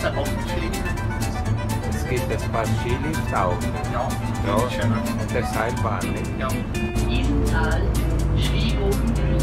Wasser auf dem Chili. Es gibt das Bad Chili auch. Ja, ja. Und das Seilbahn. Ne? Ja. Isental, Schwiegofen, Glücken.